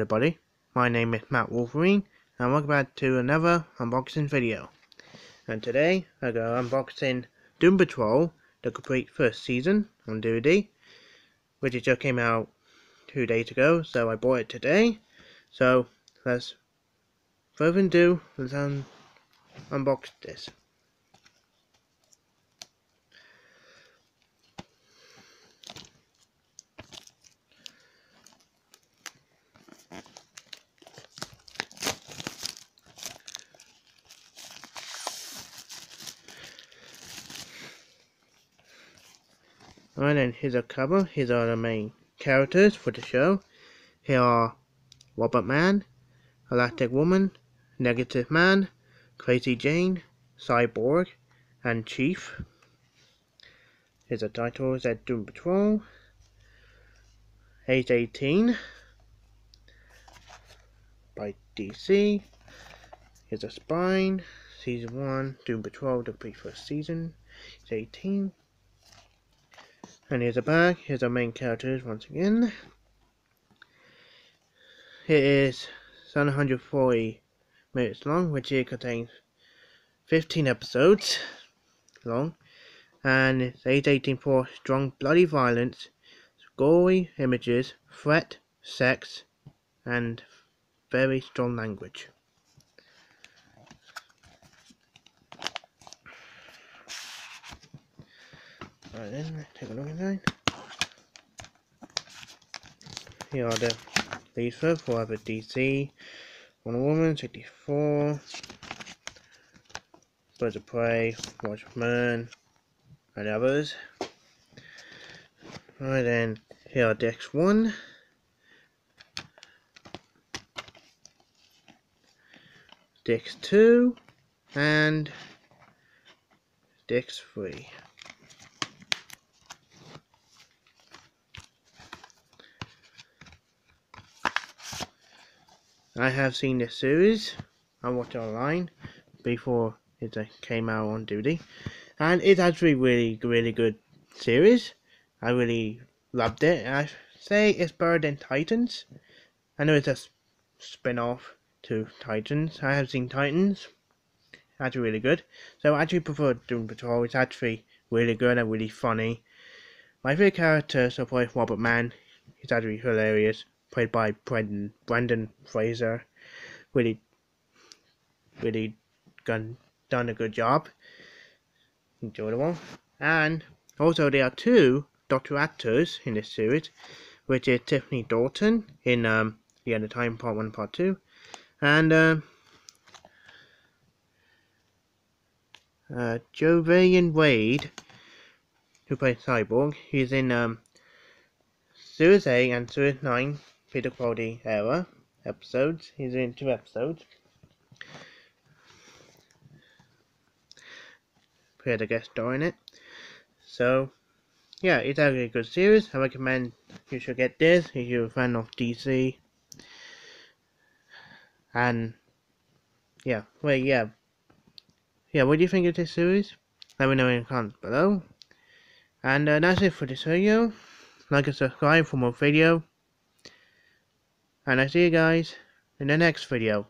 everybody, my name is Matt Wolverine and welcome back to another unboxing video. And today I go unboxing Doom Patrol, the complete first season on DVD, which just came out two days ago, so I bought it today. So let's further ado, let's un unbox this. Alright then, here's a cover. Here are the main characters for the show. Here are Robot Man, Elastic Woman, Negative Man, Crazy Jane, Cyborg, and Chief. Here's the title, at Doom Patrol. Age 18 by DC. Here's a spine. Season 1, Doom Patrol, the pre-first season. It's 18. And here's a back. Here's our main characters once again. It is 740 minutes long, which it contains 15 episodes long. And it's age 18 for strong bloody violence, gory images, threat, sex, and very strong language. Alright then, take a look inside. Here are the these for other DC, Wonder Woman 64, Birds of Prey, Watchmen, and others. Right then, here are decks 1. Decks 2 and Decks 3. I have seen this series. I watched online before it uh, came out on duty, and it's actually really, really good series. I really loved it. I say it's better than Titans. I know it's a spin-off to Titans. I have seen Titans. Actually really good. So I actually prefer Doom Patrol. It's actually really good and really funny. My favorite character so far is Robot Man. He's actually hilarious played by Brendan Brendan Fraser. Really, really done done a good job. Enjoyable. And also there are two Doctor actors in this series, which is Timothy Dalton in um, The End of Time Part 1 Part 2, and uh, uh, Joivan Wade, who plays Cyborg. He's in um, Series 8 and Series 9 Peter Capaldi era episodes. He's in two episodes. He had a guest star in it. So, yeah, it's actually a good series. I recommend you should get this if you're a fan of DC. And, yeah, well, yeah. Yeah, what do you think of this series? Let me know in the comments below. And uh, that's it for this video. Like and subscribe for more video. And I see you guys in the next video.